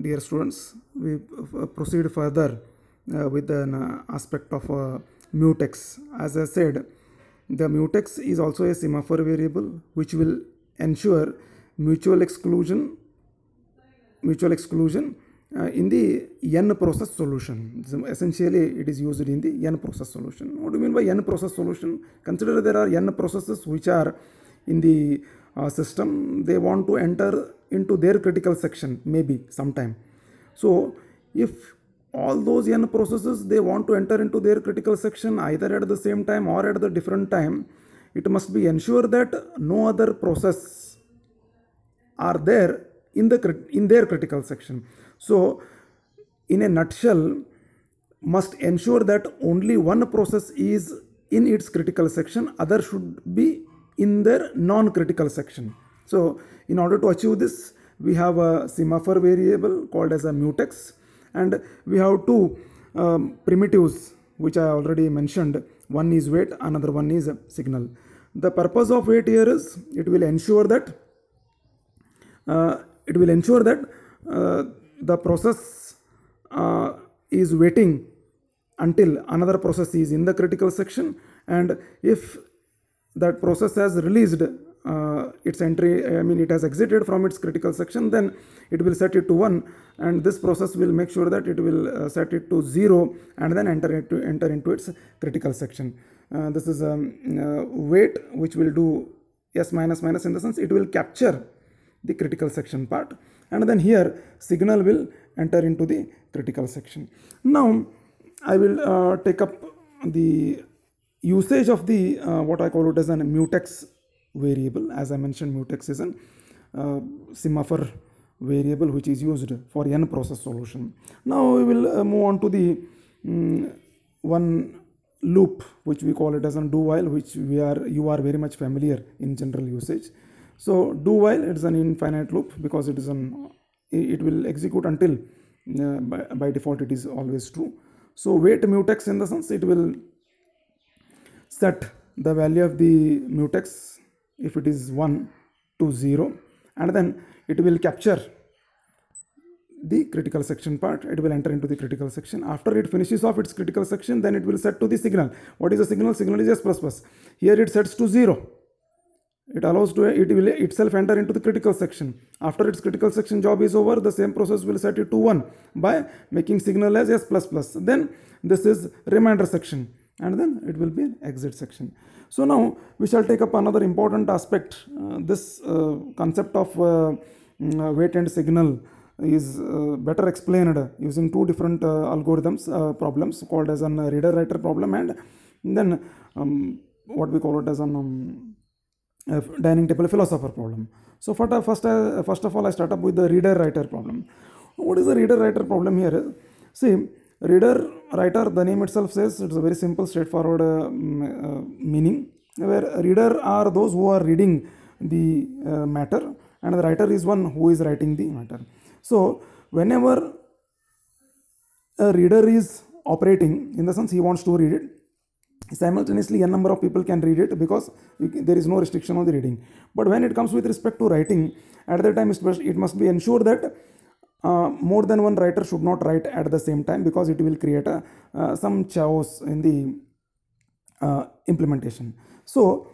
dear students, we uh, proceed further uh, with an uh, aspect of uh, mutex. As I said, the mutex is also a semaphore variable which will ensure mutual exclusion mutual exclusion uh, in the n process solution. So essentially, it is used in the n process solution. What do you mean by n process solution? Consider there are n processes which are in the uh, system. They want to enter into their critical section, maybe sometime. So, if all those n processes they want to enter into their critical section either at the same time or at the different time, it must be ensured that no other process are there in the in their critical section so in a nutshell must ensure that only one process is in its critical section other should be in their non critical section so in order to achieve this we have a semaphore variable called as a mutex and we have two um, primitives which i already mentioned. One is wait another one is signal. The purpose of wait here is it will ensure that uh, it will ensure that uh, the process uh, is waiting until another process is in the critical section and if that process has released its entry i mean it has exited from its critical section then it will set it to 1 and this process will make sure that it will uh, set it to 0 and then enter it to enter into its critical section. Uh, this is a um, uh, wait which will do s minus minus in the sense it will capture the critical section part. And then here signal will enter into the critical section. Now i will uh, take up the usage of the uh, what i call it as an mutex variable as i mentioned mutex is an uh, semaphore variable which is used for n process solution. Now we will uh, move on to the mm, one loop which we call it as a do while which we are you are very much familiar in general usage. So do while it is an infinite loop because it is an it will execute until uh, by, by default it is always true. So wait mutex in the sense it will set the value of the mutex if it is 1 to 0 and then it will capture the critical section part. It will enter into the critical section. After it finishes off its critical section then it will set to the signal. What is the signal? Signal is s plus plus. Here it sets to 0 it allows to it will itself enter into the critical section. After its critical section job is over the same process will set it to 1 by making signal as s plus plus. Then this is remainder section and then it will be an exit section so now we shall take up another important aspect uh, this uh, concept of uh, mm, wait and signal is uh, better explained using two different uh, algorithms uh, problems called as an reader writer problem and then um, what we call it as an um, uh, dining table philosopher problem. So first, uh, first, uh, first of all, I start up with the reader writer problem. What is the reader writer problem here? See, reader writer, the name itself says it's a very simple, straightforward uh, uh, meaning. Where reader are those who are reading the uh, matter, and the writer is one who is writing the matter. So whenever a reader is operating, in the sense he wants to read it, simultaneously a number of people can read it because there is no restriction on the reading but when it comes with respect to writing at that time it must be ensured that uh, more than one writer should not write at the same time because it will create a, uh, some chaos in the uh, implementation. So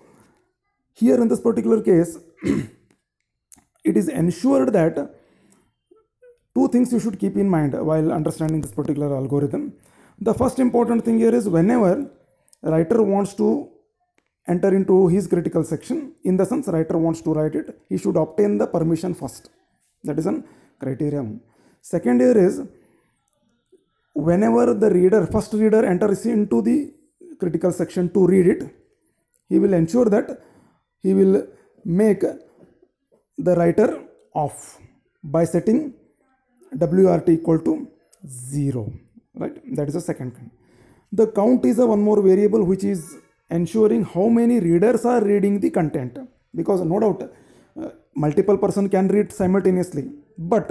here in this particular case it is ensured that two things you should keep in mind while understanding this particular algorithm. The first important thing here is whenever writer wants to enter into his critical section in the sense writer wants to write it he should obtain the permission first that is an criterion. Second here is whenever the reader first reader enters into the critical section to read it he will ensure that he will make the writer off by setting wrt equal to 0 right? That is the second thing. The count is a one more variable which is ensuring how many readers are reading the content because no doubt multiple person can read simultaneously but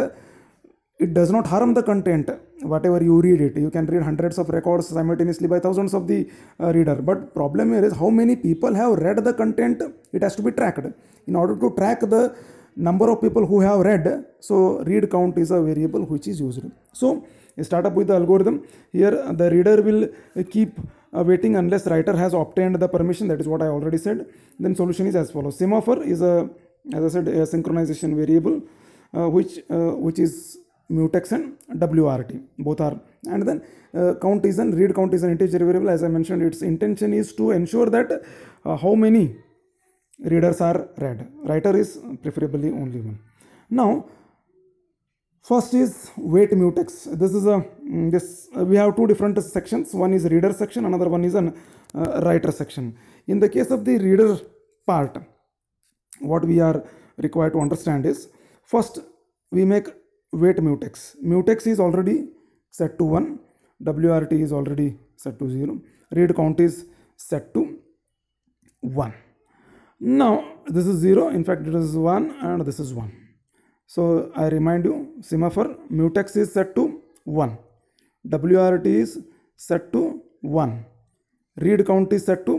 it does not harm the content. Whatever you read it you can read hundreds of records simultaneously by thousands of the uh, reader. But problem here is how many people have read the content it has to be tracked. In order to track the number of people who have read so read count is a variable which is used. So start up with the algorithm. Here the reader will keep uh, waiting unless writer has obtained the permission. That is what i already said. Then solution is as follows. Semaphore is a as i said a synchronization variable uh, which uh, which is mutex and wrt both are. And then uh, count is an read count is an integer variable. As i mentioned its intention is to ensure that uh, how many readers are read. Writer is preferably only one. Now first is wait mutex. This is a mm, this uh, we have two different sections. One is reader section another one is an uh, writer section. In the case of the reader part what we are required to understand is first we make wait mutex. Mutex is already set to 1 wrt is already set to 0 read count is set to 1 now this is 0 in fact it is 1 and this is 1 so i remind you semaphore mutex is set to 1 wrt is set to 1 read count is set to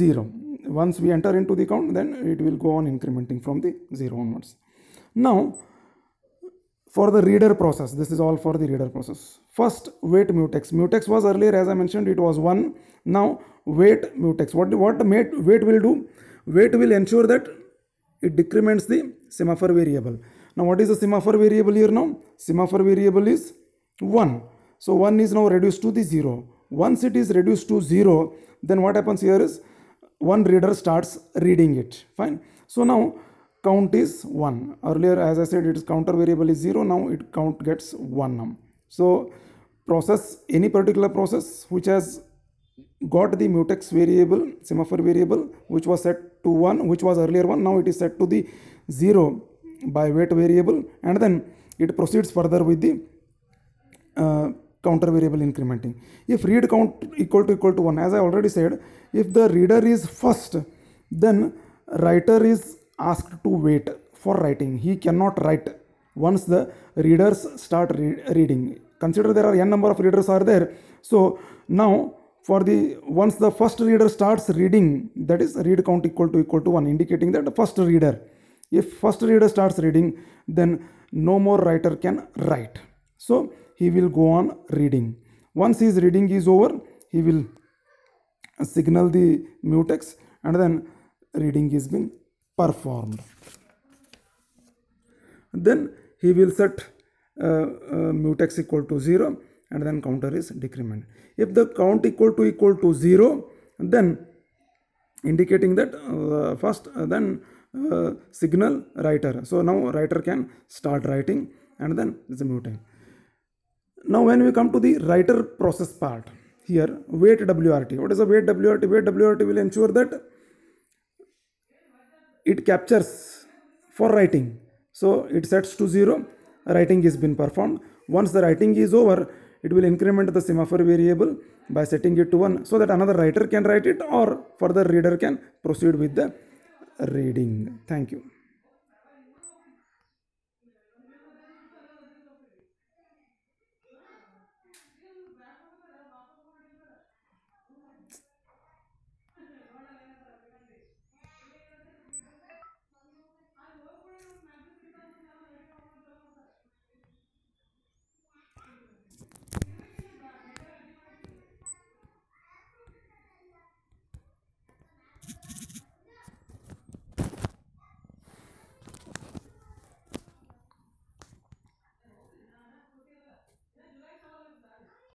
0 once we enter into the count then it will go on incrementing from the 0 onwards. Now for the reader process this is all for the reader process. First wait mutex. Mutex was earlier as i mentioned it was 1 now wait mutex. What what wait, will do? Wait will ensure that it decrements the semaphore variable. Now what is the semaphore variable here now? Semaphore variable is 1 so 1 is now reduced to the 0 once it is reduced to 0 then what happens here is one reader starts reading it. Fine. So now count is 1 earlier as i said its counter variable is 0 now it count gets 1 now so process any particular process which has got the mutex variable semaphore variable which was set to 1 which was earlier 1 now it is set to the 0 by wait variable and then it proceeds further with the uh, counter variable incrementing. If read count equal to equal to 1 as i already said if the reader is first then writer is asked to wait for writing. He cannot write once the readers start re- reading. Consider there are n number of readers are there. So now for the once the first reader starts reading that is read count equal to equal to 1 indicating that the first reader if first reader starts reading then no more writer can write. So he will go on reading. Once his reading is over he will signal the mutex and then reading is being performed. Then he will set uh, uh, mutex equal to 0 and then counter is decrement. If the count equal to equal to 0 then indicating that uh, first uh, then uh, signal writer. So now writer can start writing and then a mutant now when we come to the writer process part here wait wrt what is a wait wrt wait wrt will ensure that it captures for writing. So it sets to 0 writing is been performed. Once the writing is over it will increment the semaphore variable by setting it to 1 so that another writer can write it or further reader can proceed with the reading. Thank you